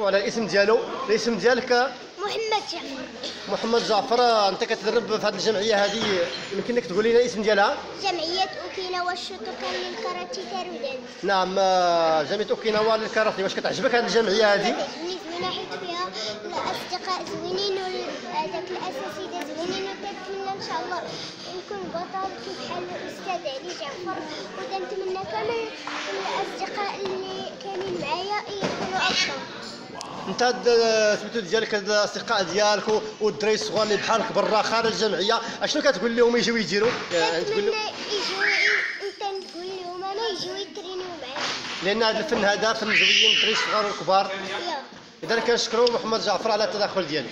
نتعرفوا على الاسم ديالو. الاسم ديالك؟ محمد جعفر. محمد جعفر. انت كتدرب في هذه الجمعية هذه يمكن لك تقول لنا الاسم ديالها؟ جمعية أوكيناوا الشوتوكان للكاراتيه تارودان نعم آه، جمعية أوكيناوا للكاراتيه. واش كتعجبك هذه الجمعية هذه؟ كتعجبني زوينة حيت فيها الأصدقاء زوينين وهذاك الأساتذة زوينين. وكنتمنى إن شاء الله نكون بطل بحال الأستاذ علي جعفر. وكنتمنى كامل الأصدقاء اللي كاينين معايا يكونوا أفضل. انت هاد السميتو ديالك الأصدقاء ديالك والدراري الصغار اللي بحالك برا خارج الجمعية. أشنو كتقول لهم يجيو يديروا يعني تقول لهم يجيو أنت تقول لهم أنا يجيو يترينيو معايا. لأن هذا الفن هذا فن زوين الدراري الصغار والكبار إذا كنشكروا محمد جعفر على التدخل ديالو